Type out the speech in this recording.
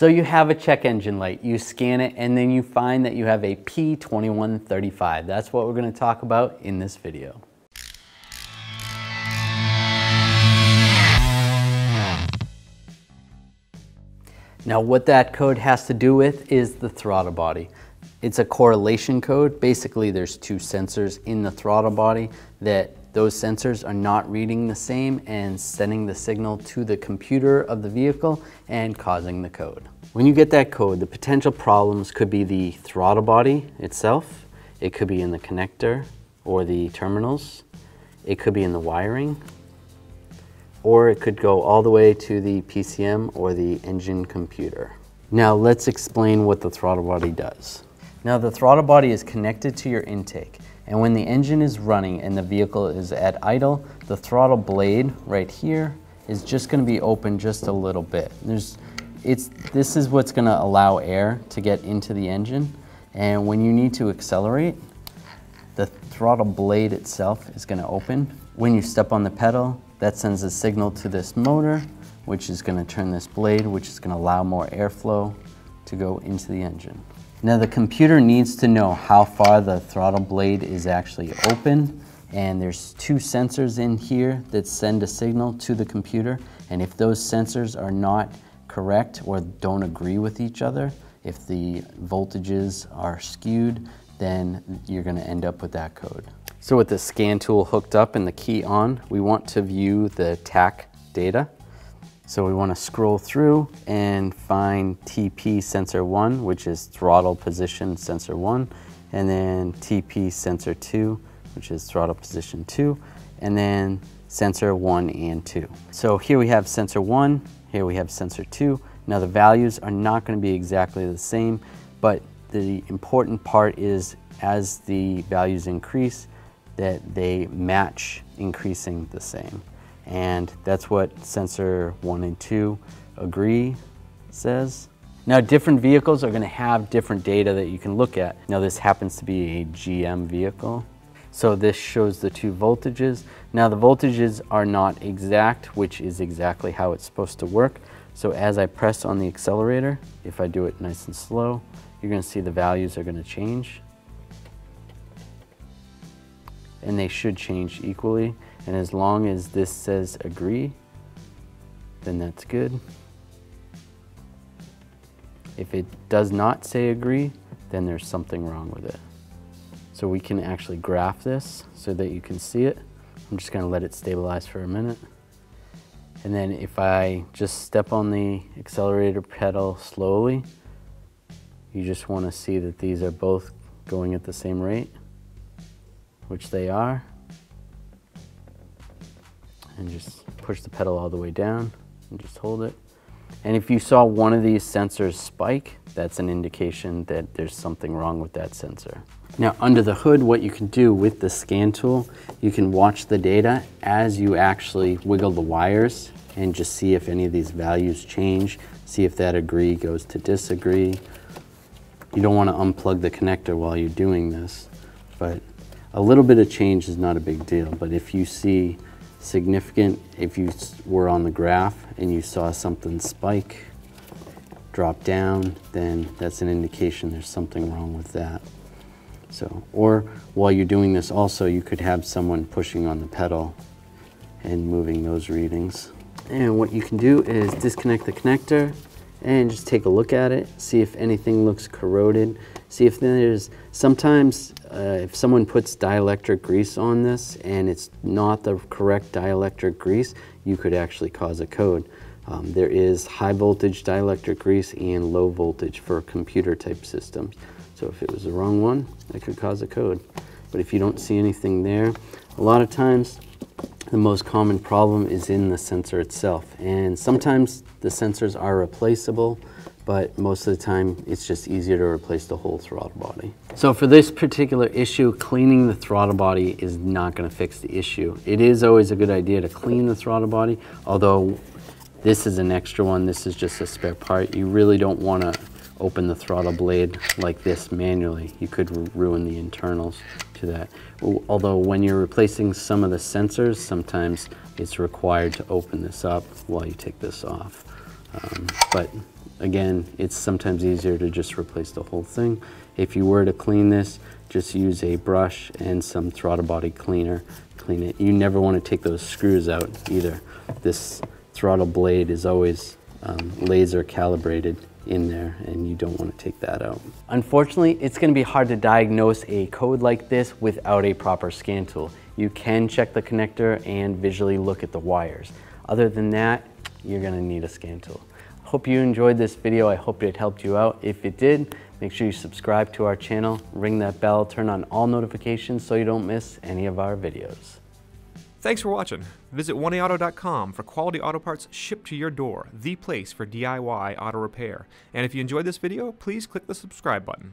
So you have a check engine light, you scan it, and then you find that you have a P2135. That's what we're gonna talk about in this video. Now what that code has to do with is the throttle body. It's a correlation code. Basically, there's two sensors in the throttle body that those sensors are not reading the same and sending the signal to the computer of the vehicle and causing the code. When you get that code, the potential problems could be the throttle body itself, it could be in the connector or the terminals, it could be in the wiring, or it could go all the way to the PCM or the engine computer. Now let's explain what the throttle body does. Now the throttle body is connected to your intake and when the engine is running and the vehicle is at idle, the throttle blade right here is just gonna be open just a little bit. There's, it's, this is what's gonna allow air to get into the engine and when you need to accelerate, the throttle blade itself is gonna open. When you step on the pedal, that sends a signal to this motor, which is gonna turn this blade, which is gonna allow more airflow to go into the engine. Now the computer needs to know how far the throttle blade is actually open and there's two sensors in here that send a signal to the computer and if those sensors are not correct or don't agree with each other, if the voltages are skewed, then you're gonna end up with that code. So with the scan tool hooked up and the key on, we want to view the TAC data. So we want to scroll through and find TP sensor 1, which is throttle position sensor 1, and then TP sensor 2, which is throttle position 2, and then sensor 1 and 2. So here we have sensor 1, here we have sensor 2. Now the values are not going to be exactly the same, but the important part is as the values increase, that they match increasing the same. And that's what sensor one and two agree says. Now different vehicles are gonna have different data that you can look at. Now this happens to be a GM vehicle. So this shows the two voltages. Now the voltages are not exact, which is exactly how it's supposed to work. So as I press on the accelerator, if I do it nice and slow, you're gonna see the values are gonna change. And they should change equally. And as long as this says agree, then that's good. If it does not say agree, then there's something wrong with it. So we can actually graph this so that you can see it. I'm just gonna let it stabilize for a minute. And then if I just step on the accelerator pedal slowly, you just wanna see that these are both going at the same rate, which they are and just push the pedal all the way down and just hold it. And if you saw one of these sensors spike, that's an indication that there's something wrong with that sensor. Now under the hood, what you can do with the scan tool, you can watch the data as you actually wiggle the wires and just see if any of these values change, see if that agree goes to disagree. You don't want to unplug the connector while you're doing this, but a little bit of change is not a big deal. But if you see significant if you were on the graph and you saw something spike, drop down, then that's an indication there's something wrong with that. So, or while you're doing this also, you could have someone pushing on the pedal and moving those readings. And what you can do is disconnect the connector and just take a look at it, see if anything looks corroded, see if there's, sometimes uh, if someone puts dielectric grease on this and it's not the correct dielectric grease, you could actually cause a code. Um, there is high voltage dielectric grease and low voltage for computer type systems. So if it was the wrong one, that could cause a code. But if you don't see anything there, a lot of times the most common problem is in the sensor itself. And sometimes the sensors are replaceable, but most of the time it's just easier to replace the whole throttle body. So for this particular issue, cleaning the throttle body is not gonna fix the issue. It is always a good idea to clean the throttle body, although this is an extra one, this is just a spare part. You really don't wanna open the throttle blade like this manually. You could ruin the internals to that. Although when you're replacing some of the sensors, sometimes it's required to open this up while you take this off. Um, but again, it's sometimes easier to just replace the whole thing. If you were to clean this, just use a brush and some throttle body cleaner, clean it. You never want to take those screws out either. This throttle blade is always um, laser calibrated in there and you don't want to take that out. Unfortunately, it's going to be hard to diagnose a code like this without a proper scan tool. You can check the connector and visually look at the wires. Other than that, you're going to need a scan tool. Hope you enjoyed this video. I hope it helped you out. If it did, make sure you subscribe to our channel, ring that bell, turn on all notifications so you don't miss any of our videos. Thanks for watching. Visit 1AAuto.com for quality auto parts shipped to your door, the place for DIY auto repair. And if you enjoyed this video, please click the subscribe button.